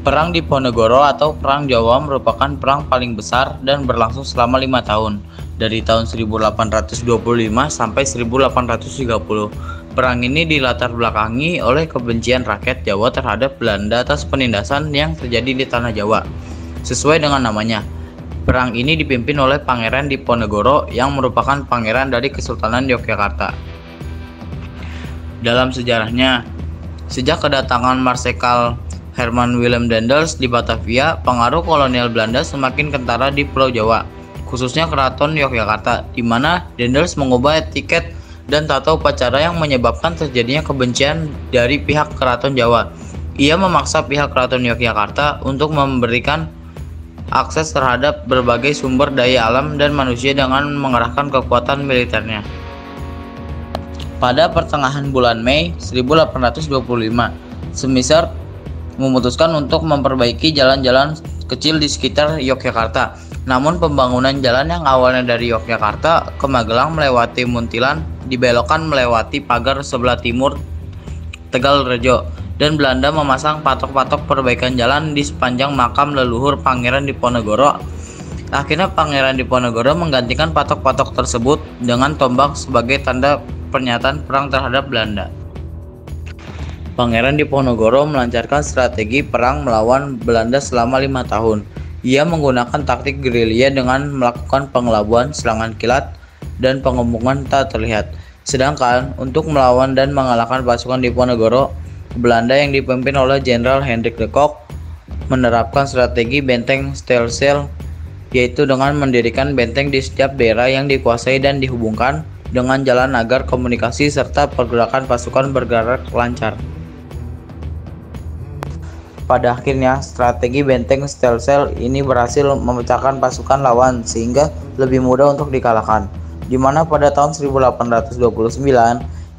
Perang Diponegoro atau Perang Jawa merupakan perang paling besar dan berlangsung selama lima tahun, dari tahun 1825 sampai 1830. Perang ini dilatar belakangi oleh kebencian rakyat Jawa terhadap Belanda atas penindasan yang terjadi di tanah Jawa. Sesuai dengan namanya, perang ini dipimpin oleh Pangeran Diponegoro yang merupakan pangeran dari Kesultanan Yogyakarta. Dalam sejarahnya, sejak kedatangan Marsekal Herman Willem Dendels di Batavia, pengaruh kolonial Belanda semakin kentara di Pulau Jawa, khususnya Keraton Yogyakarta, di mana Dendels mengubah etiket dan tata upacara yang menyebabkan terjadinya kebencian dari pihak Keraton Jawa. Ia memaksa pihak Keraton Yogyakarta untuk memberikan akses terhadap berbagai sumber daya alam dan manusia dengan mengerahkan kekuatan militernya. Pada pertengahan bulan Mei 1825, Semisar memutuskan untuk memperbaiki jalan-jalan kecil di sekitar Yogyakarta. Namun pembangunan jalan yang awalnya dari Yogyakarta ke Magelang melewati Muntilan dibelokkan melewati pagar sebelah timur Tegal Rejo dan Belanda memasang patok-patok perbaikan jalan di sepanjang makam leluhur Pangeran Diponegoro. Akhirnya Pangeran Diponegoro menggantikan patok-patok tersebut dengan tombak sebagai tanda pernyataan perang terhadap Belanda. Pangeran Diponegoro melancarkan strategi perang melawan Belanda selama lima tahun. Ia menggunakan taktik gerilya dengan melakukan pengelabuan, serangan kilat, dan pengepungan tak terlihat. Sedangkan untuk melawan dan mengalahkan pasukan Diponegoro, Belanda yang dipimpin oleh Jenderal Hendrik de Kock menerapkan strategi benteng Stelsel yaitu dengan mendirikan benteng di setiap daerah yang dikuasai dan dihubungkan dengan jalan agar komunikasi serta pergerakan pasukan bergerak lancar. Pada akhirnya, strategi benteng Stelsel ini berhasil memecahkan pasukan lawan sehingga lebih mudah untuk dikalahkan. Di mana pada tahun 1829,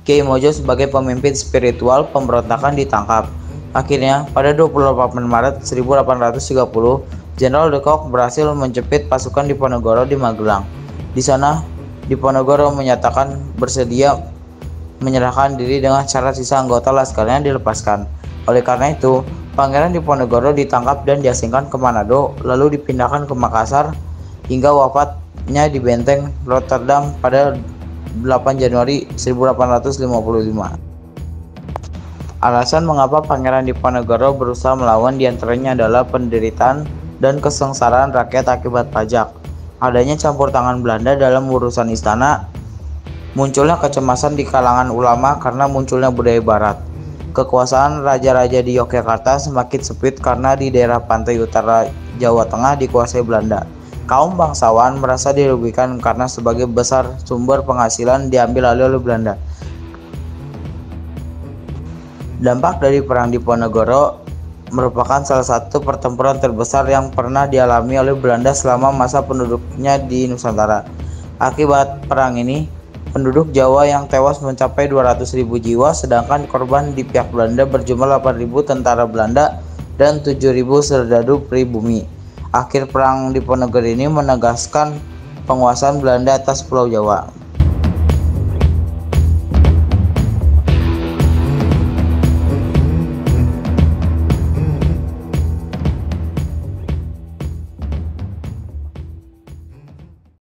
Kiai Mojo sebagai pemimpin spiritual pemberontakan ditangkap. Akhirnya, pada 28 Maret 1830, Jenderal de Kock berhasil menjepit pasukan Diponegoro di Magelang. Di sana, Diponegoro menyatakan bersedia menyerahkan diri dengan syarat sisa anggota laskarnya dilepaskan. Oleh karena itu, Pangeran Diponegoro ditangkap dan diasingkan ke Manado, lalu dipindahkan ke Makassar hingga wafatnya di benteng Rotterdam pada 8 Januari 1855. Alasan mengapa Pangeran Diponegoro berusaha melawan di antaranya adalah penderitaan dan kesengsaraan rakyat akibat pajak, adanya campur tangan Belanda dalam urusan istana, munculnya kecemasan di kalangan ulama karena munculnya budaya barat, Kekuasaan raja-raja di Yogyakarta semakin sempit karena di daerah pantai utara Jawa Tengah dikuasai Belanda. Kaum bangsawan merasa dirugikan karena sebagai besar sumber penghasilan diambil alih oleh Belanda. Dampak dari Perang Diponegoro merupakan salah satu pertempuran terbesar yang pernah dialami oleh Belanda selama masa penduduknya di Nusantara. Akibat perang ini, Penduduk Jawa yang tewas mencapai 200.000 jiwa, sedangkan korban di pihak Belanda berjumlah 8.000 tentara Belanda dan 7.000 serdadu pribumi. Akhir perang di Ponegoro ini menegaskan penguasaan Belanda atas Pulau Jawa.